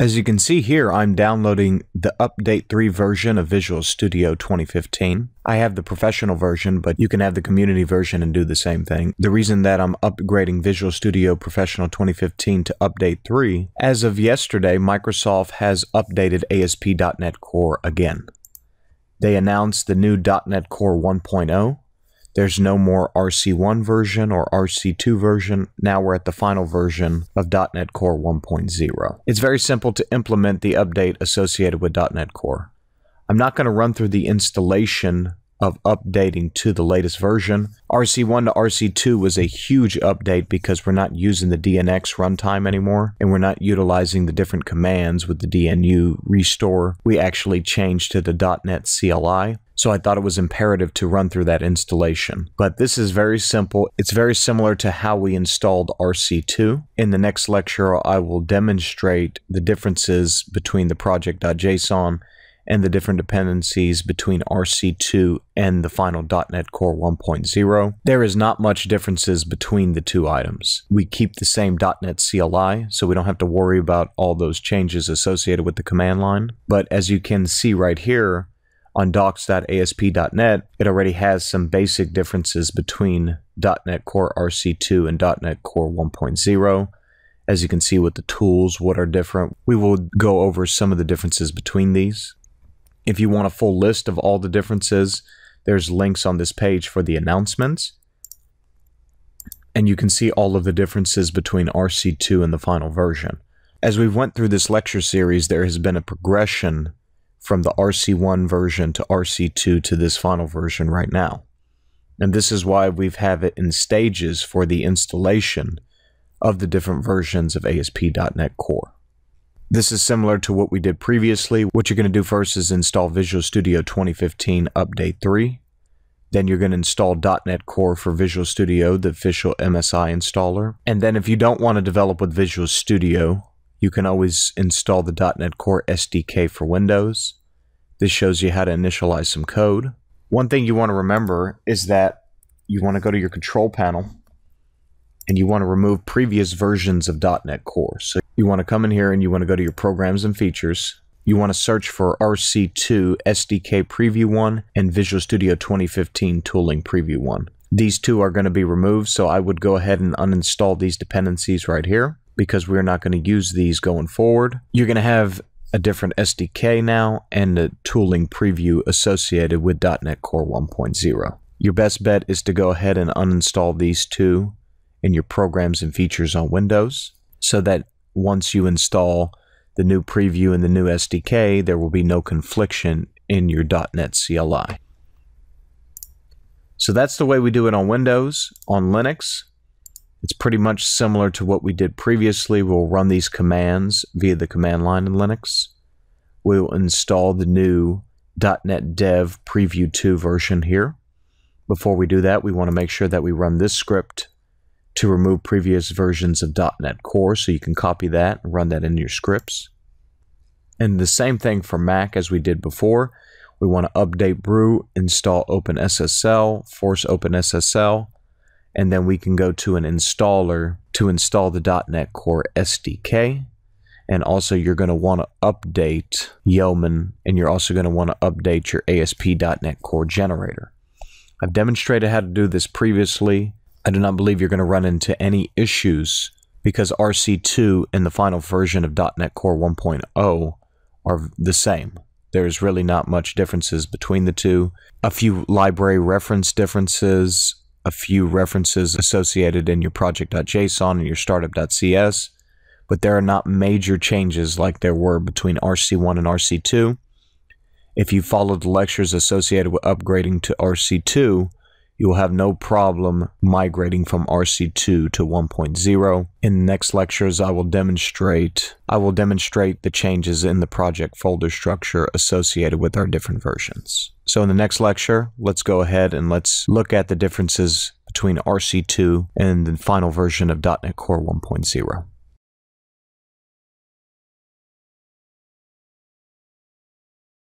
As you can see here, I'm downloading the Update 3 version of Visual Studio 2015. I have the professional version, but you can have the community version and do the same thing. The reason that I'm upgrading Visual Studio Professional 2015 to Update 3, as of yesterday, Microsoft has updated ASP.NET Core again. They announced the new .NET Core 1.0, there's no more RC1 version or RC2 version. Now we're at the final version of .NET Core 1.0. It's very simple to implement the update associated with .NET Core. I'm not going to run through the installation of updating to the latest version. RC1 to RC2 was a huge update because we're not using the DNX runtime anymore and we're not utilizing the different commands with the DNU restore. We actually changed to the .NET CLI. So I thought it was imperative to run through that installation. But this is very simple. It's very similar to how we installed RC2. In the next lecture, I will demonstrate the differences between the project.json and the different dependencies between RC2 and the final .NET Core 1.0. There is not much differences between the two items. We keep the same .NET CLI, so we don't have to worry about all those changes associated with the command line. But as you can see right here, on docs.asp.net, it already has some basic differences between .NET Core RC2 and .NET Core 1.0. As you can see with the tools, what are different. We will go over some of the differences between these. If you want a full list of all the differences, there's links on this page for the announcements. And you can see all of the differences between RC2 and the final version. As we've went through this lecture series, there has been a progression from the RC1 version to RC2 to this final version right now. And this is why we've have it in stages for the installation of the different versions of ASP.NET Core. This is similar to what we did previously. What you're going to do first is install Visual Studio 2015 Update 3. Then you're going to install .NET Core for Visual Studio, the official MSI installer. And then if you don't want to develop with Visual Studio, you can always install the .NET Core SDK for Windows. This shows you how to initialize some code. One thing you want to remember is that you want to go to your control panel and you want to remove previous versions of .NET Core. So you want to come in here and you want to go to your programs and features. You want to search for RC2 SDK Preview 1 and Visual Studio 2015 Tooling Preview 1. These two are going to be removed, so I would go ahead and uninstall these dependencies right here because we're not going to use these going forward. You're going to have a different SDK now and a tooling preview associated with .NET Core 1.0. Your best bet is to go ahead and uninstall these two in your programs and features on Windows so that once you install the new preview and the new SDK, there will be no confliction in your .NET CLI. So that's the way we do it on Windows. On Linux, it's pretty much similar to what we did previously. We'll run these commands via the command line in Linux. We'll install the new .NET Dev Preview 2 version here. Before we do that, we want to make sure that we run this script to remove previous versions of .NET Core, so you can copy that and run that in your scripts. And the same thing for Mac as we did before. We want to update brew, install OpenSSL, force OpenSSL, and then we can go to an installer to install the .NET Core SDK. And also you're going to want to update Yeoman, and you're also going to want to update your ASP.NET Core generator. I've demonstrated how to do this previously I do not believe you're going to run into any issues because RC2 and the final version of .NET Core 1.0 are the same. There's really not much differences between the two. A few library reference differences, a few references associated in your project.json and your startup.cs, but there are not major changes like there were between RC1 and RC2. If you followed the lectures associated with upgrading to RC2, you will have no problem migrating from RC2 to 1.0. In the next lectures, I will demonstrate I will demonstrate the changes in the project folder structure associated with our different versions. So in the next lecture, let's go ahead and let's look at the differences between RC2 and the final version of .NET Core 1.0.